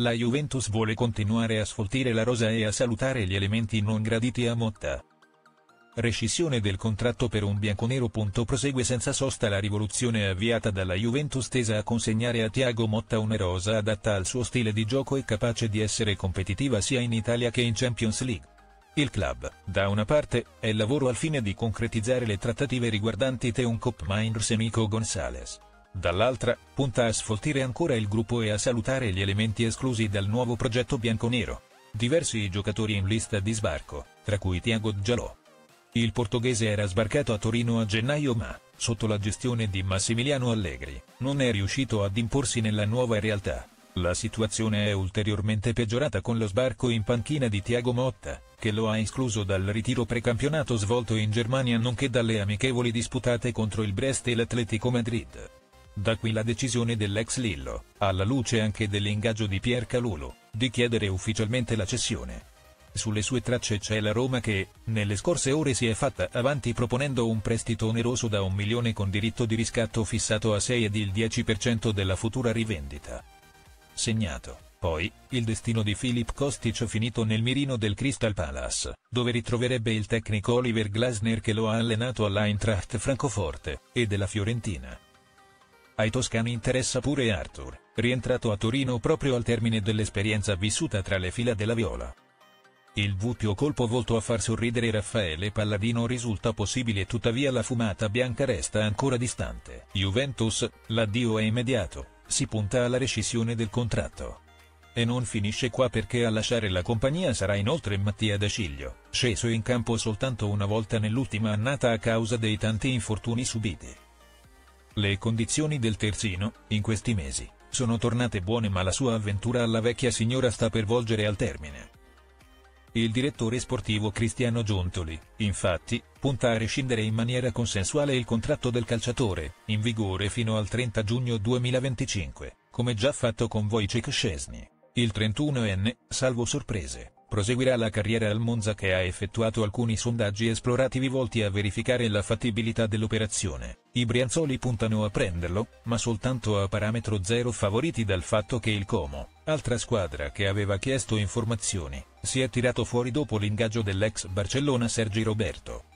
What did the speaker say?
la Juventus vuole continuare a sfoltire la rosa e a salutare gli elementi non graditi a Motta. Rescissione del contratto per un bianconero. Prosegue senza sosta la rivoluzione avviata dalla Juventus tesa a consegnare a Thiago Motta una rosa adatta al suo stile di gioco e capace di essere competitiva sia in Italia che in Champions League. Il club, da una parte, è lavoro al fine di concretizzare le trattative riguardanti Teun Minders e Nico Gonzalez. Dall'altra, punta a sfoltire ancora il gruppo e a salutare gli elementi esclusi dal nuovo progetto bianconero. Diversi giocatori in lista di sbarco, tra cui Thiago Giallo, il portoghese era sbarcato a Torino a gennaio ma, sotto la gestione di Massimiliano Allegri, non è riuscito ad imporsi nella nuova realtà. La situazione è ulteriormente peggiorata con lo sbarco in panchina di Thiago Motta, che lo ha escluso dal ritiro precampionato svolto in Germania nonché dalle amichevoli disputate contro il Brest e l'Atletico Madrid. Da qui la decisione dell'ex Lillo, alla luce anche dell'ingaggio di Pier Calulu, di chiedere ufficialmente la cessione. Sulle sue tracce c'è la Roma che, nelle scorse ore si è fatta avanti proponendo un prestito oneroso da un milione con diritto di riscatto fissato a 6 ed il 10% della futura rivendita. Segnato, poi, il destino di Filip Kostic finito nel mirino del Crystal Palace, dove ritroverebbe il tecnico Oliver Glasner che lo ha allenato all'Eintracht Francoforte, e della Fiorentina. Ai toscani interessa pure Arthur, rientrato a Torino proprio al termine dell'esperienza vissuta tra le fila della Viola. Il doppio colpo volto a far sorridere Raffaele Palladino risulta possibile tuttavia la fumata bianca resta ancora distante. Juventus, l'addio è immediato, si punta alla rescissione del contratto. E non finisce qua perché a lasciare la compagnia sarà inoltre Mattia D'Aciglio, sceso in campo soltanto una volta nell'ultima annata a causa dei tanti infortuni subiti. Le condizioni del terzino, in questi mesi, sono tornate buone ma la sua avventura alla vecchia signora sta per volgere al termine. Il direttore sportivo Cristiano Giuntoli, infatti, punta a rescindere in maniera consensuale il contratto del calciatore, in vigore fino al 30 giugno 2025, come già fatto con Wojciech Szczesny. Il 31enne, salvo sorprese, proseguirà la carriera al Monza che ha effettuato alcuni sondaggi esplorativi volti a verificare la fattibilità dell'operazione. I Brianzoli puntano a prenderlo, ma soltanto a parametro zero favoriti dal fatto che il Como, altra squadra che aveva chiesto informazioni, si è tirato fuori dopo l'ingaggio dell'ex Barcellona Sergi Roberto.